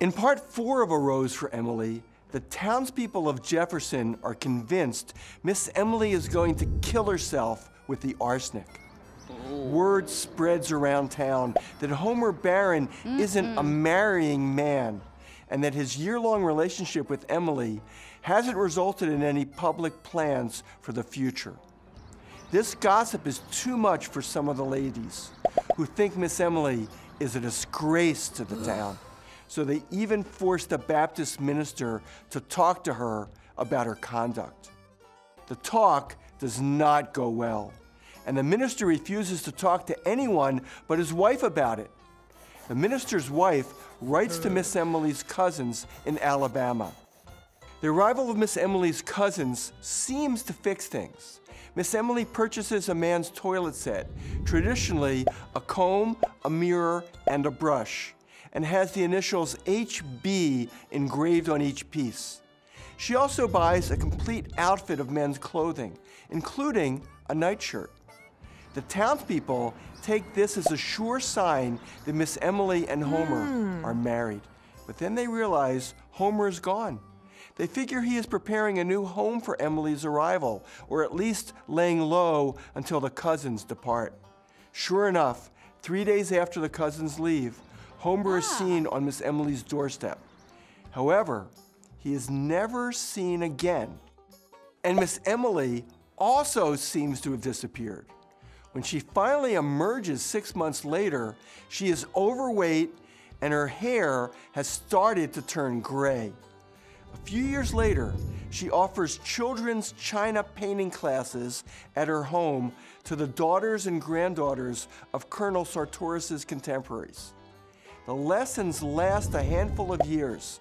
In part four of A Rose for Emily, the townspeople of Jefferson are convinced Miss Emily is going to kill herself with the arsenic. Word spreads around town that Homer Barron isn't a marrying man and that his year long relationship with Emily hasn't resulted in any public plans for the future. This gossip is too much for some of the ladies who think Miss Emily is a disgrace to the town. So they even forced a Baptist minister to talk to her about her conduct. The talk does not go well, and the minister refuses to talk to anyone but his wife about it. The minister's wife writes to Miss Emily's cousins in Alabama. The arrival of Miss Emily's cousins seems to fix things. Miss Emily purchases a man's toilet set, traditionally a comb, a mirror, and a brush, and has the initials HB engraved on each piece. She also buys a complete outfit of men's clothing, including a nightshirt. The townspeople take this as a sure sign that Miss Emily and Homer hmm. are married. But then they realize Homer is gone. They figure he is preparing a new home for Emily's arrival, or at least laying low until the cousins depart. Sure enough, three days after the cousins leave, Homer is ah. seen on Miss Emily's doorstep. However, he is never seen again. And Miss Emily also seems to have disappeared. When she finally emerges six months later, she is overweight and her hair has started to turn gray. A few years later, she offers children's china painting classes at her home to the daughters and granddaughters of Colonel Sartoris's contemporaries. The lessons last a handful of years,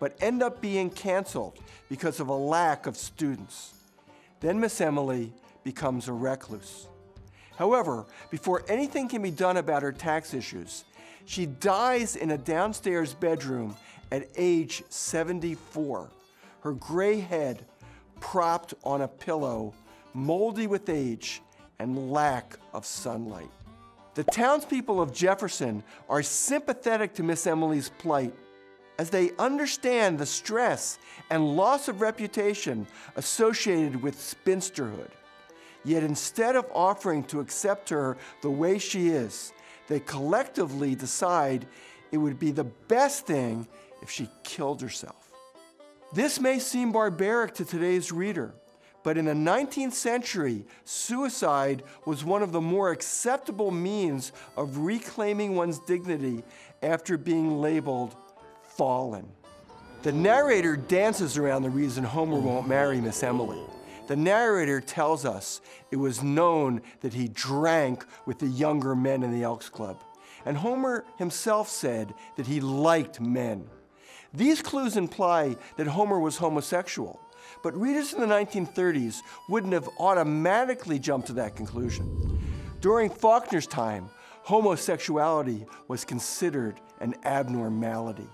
but end up being canceled because of a lack of students. Then Miss Emily becomes a recluse. However, before anything can be done about her tax issues, she dies in a downstairs bedroom at age 74, her gray head propped on a pillow, moldy with age and lack of sunlight. The townspeople of Jefferson are sympathetic to Miss Emily's plight as they understand the stress and loss of reputation associated with spinsterhood. Yet instead of offering to accept her the way she is, they collectively decide it would be the best thing if she killed herself. This may seem barbaric to today's reader, but in the 19th century, suicide was one of the more acceptable means of reclaiming one's dignity after being labeled fallen. The narrator dances around the reason Homer won't marry Miss Emily. The narrator tells us it was known that he drank with the younger men in the Elks Club. And Homer himself said that he liked men. These clues imply that Homer was homosexual, but readers in the 1930s wouldn't have automatically jumped to that conclusion. During Faulkner's time, homosexuality was considered an abnormality.